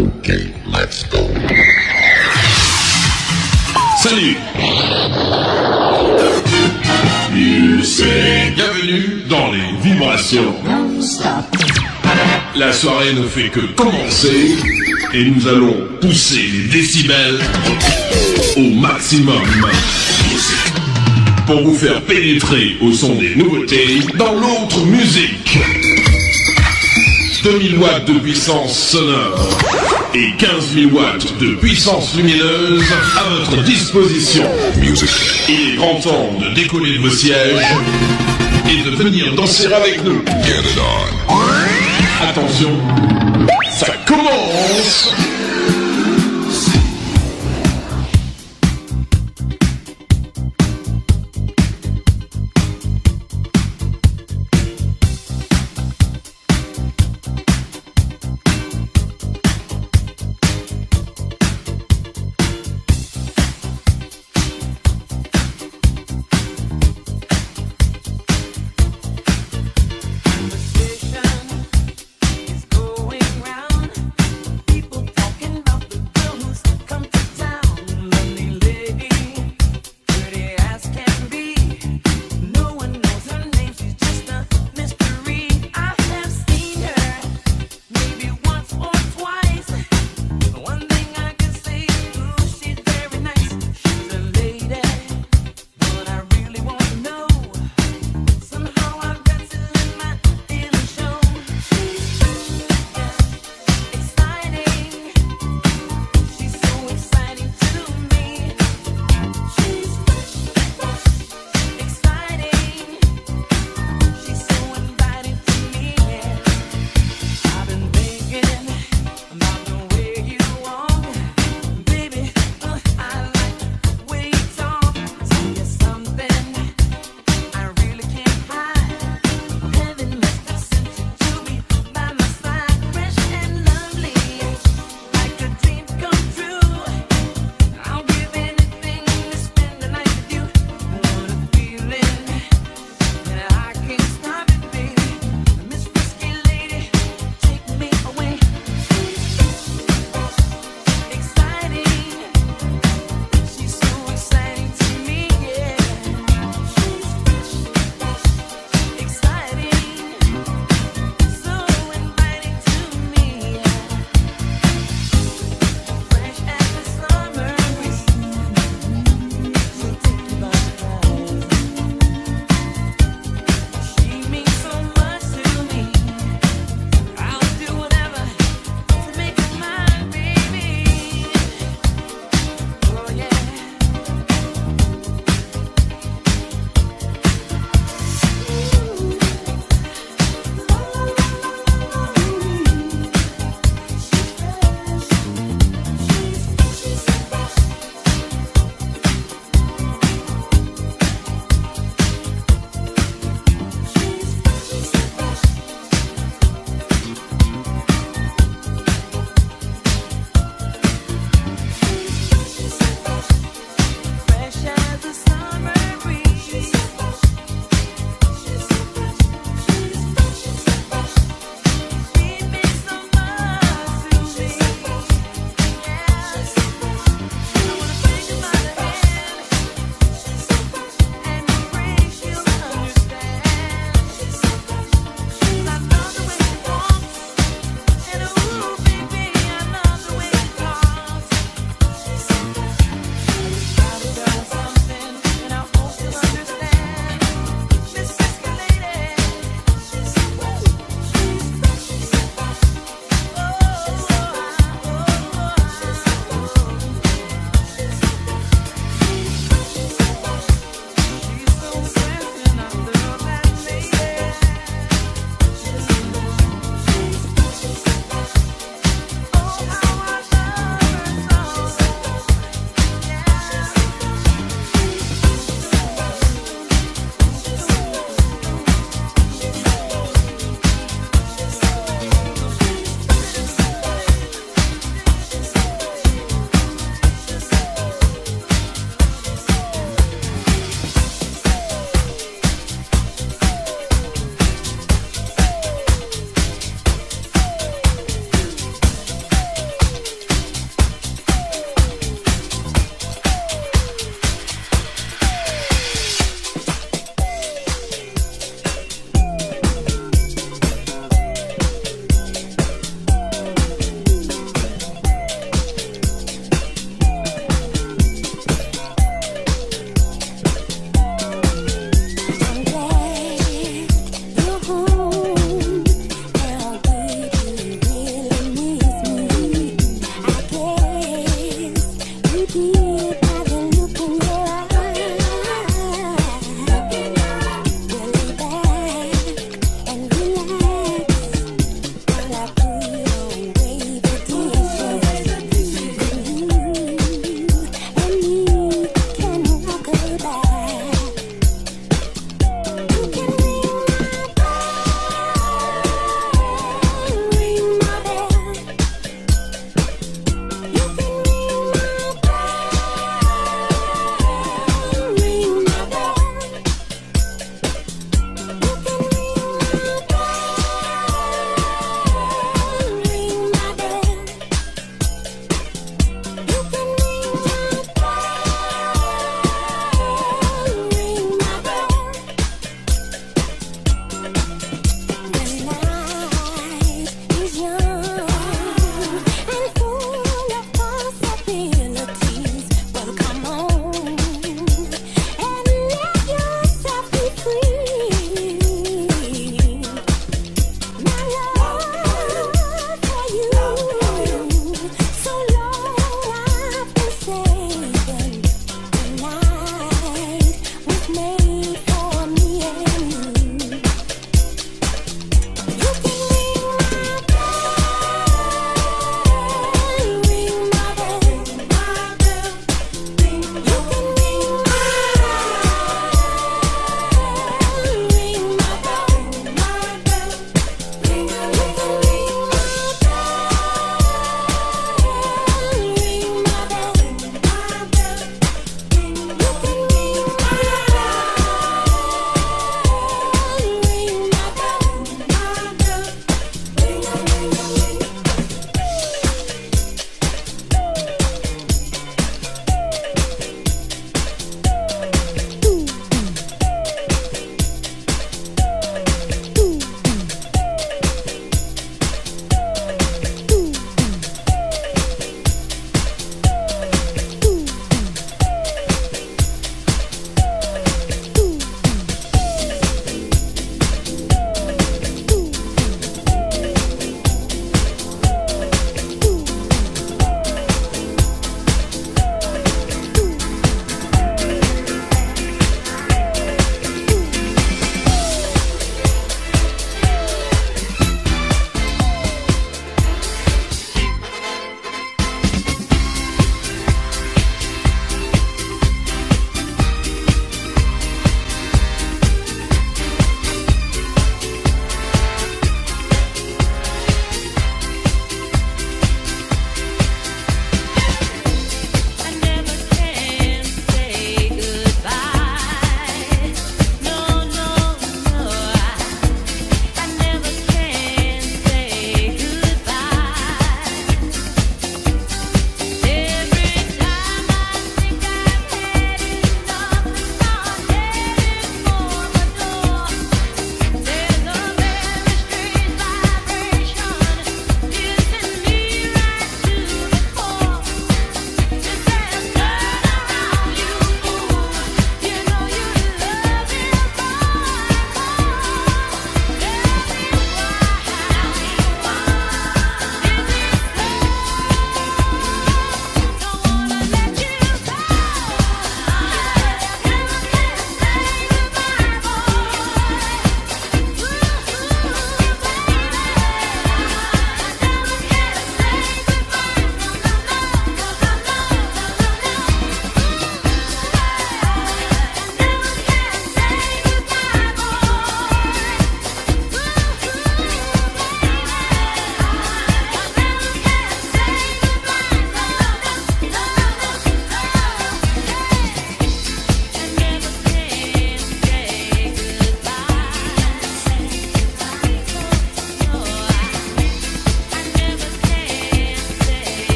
Okay, let's go. Salut Bienvenue dans les vibrations. La soirée ne fait que commencer et nous allons pousser les décibels au maximum pour vous faire pénétrer au son des nouveautés dans l'autre musique. 2000 watts de puissance sonore et 15 000 watts de puissance lumineuse à votre disposition. Il est grand temps de décoller de vos sièges et de venir danser avec nous. Attention, ça commence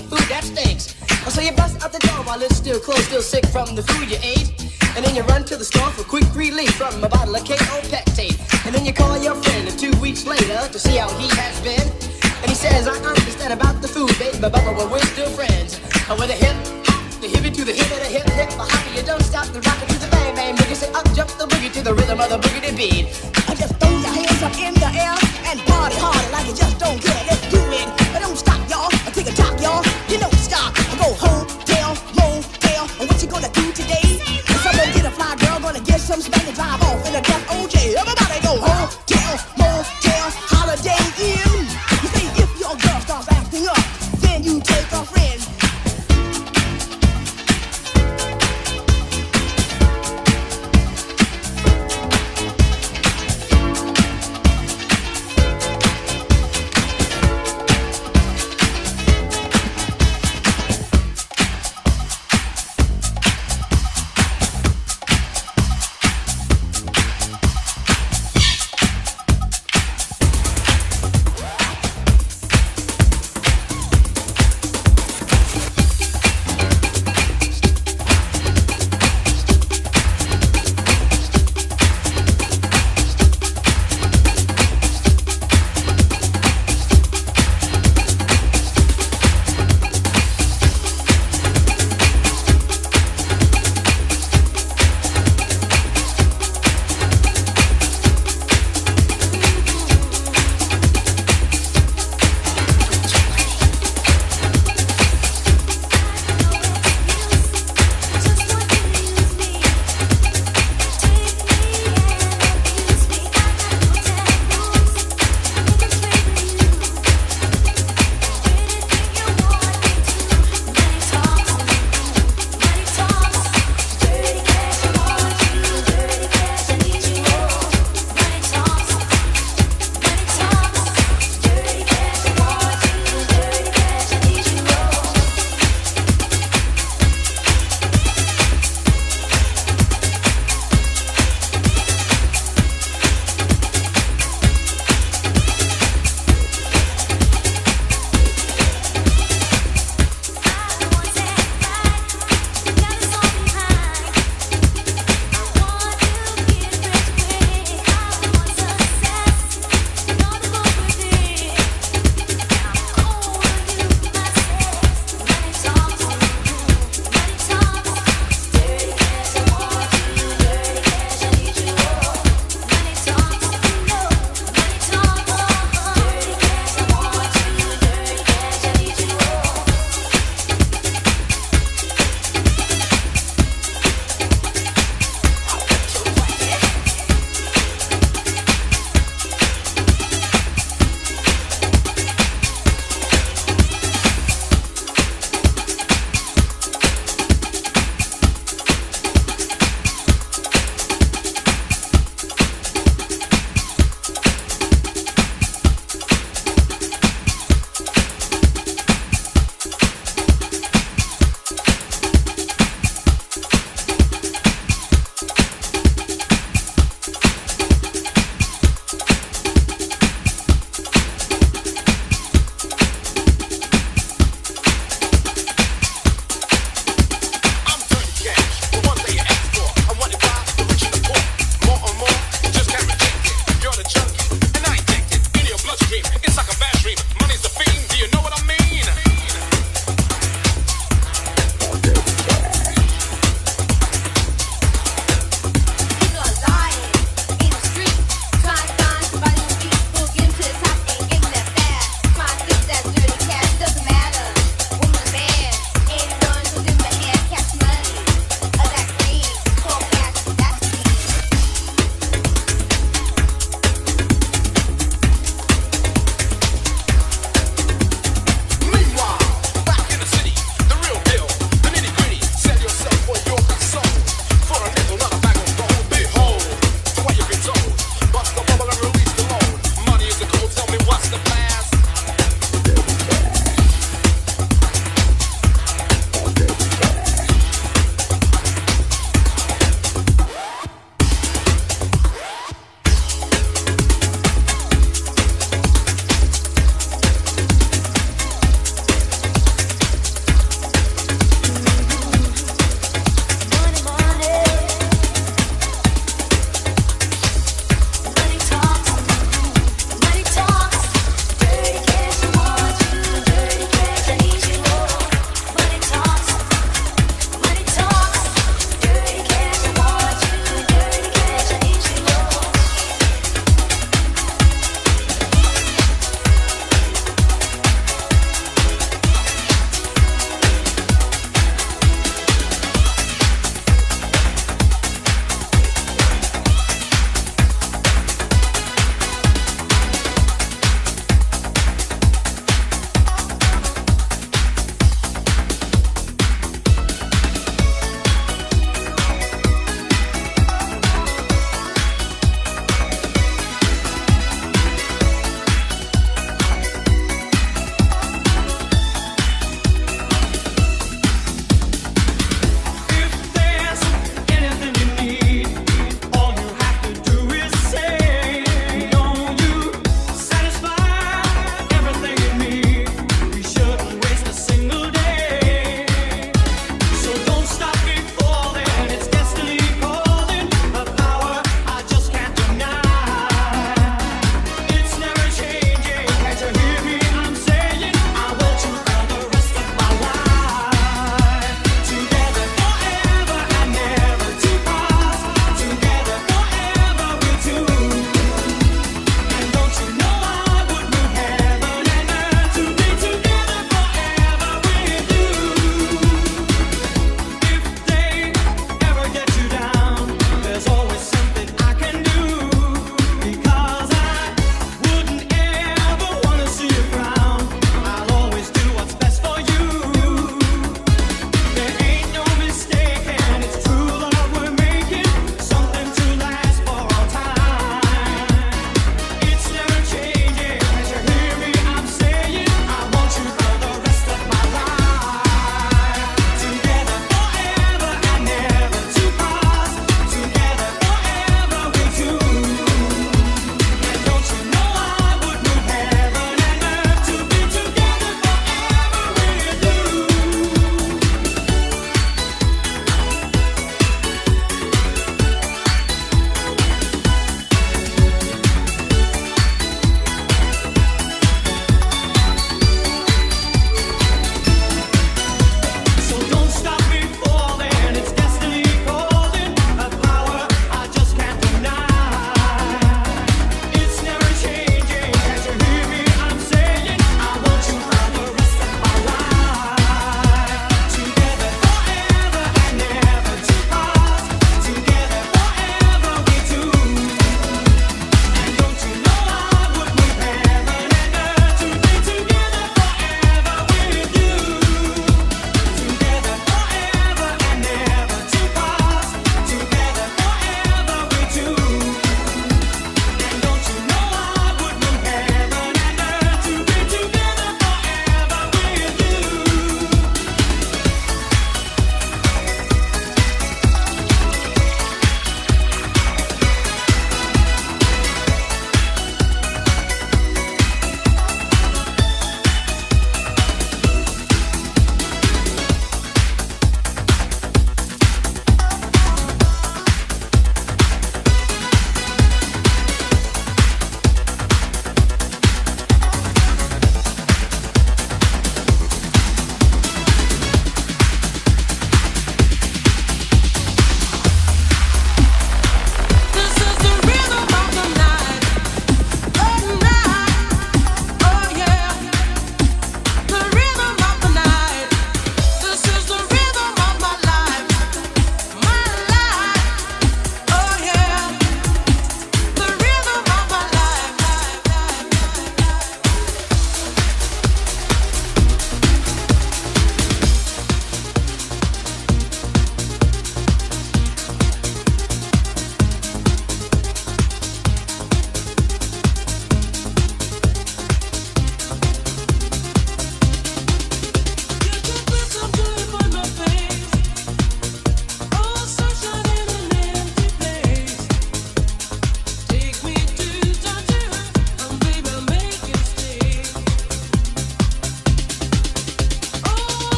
quickly. Ooh, that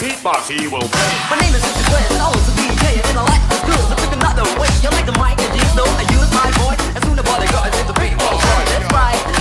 beatbox, he will play. My name is Mr. Quinn, I was a DJ, and I like this groove. I took another way, you like the mic, and you know I use my voice. As soon as I got into beatbox, that's right.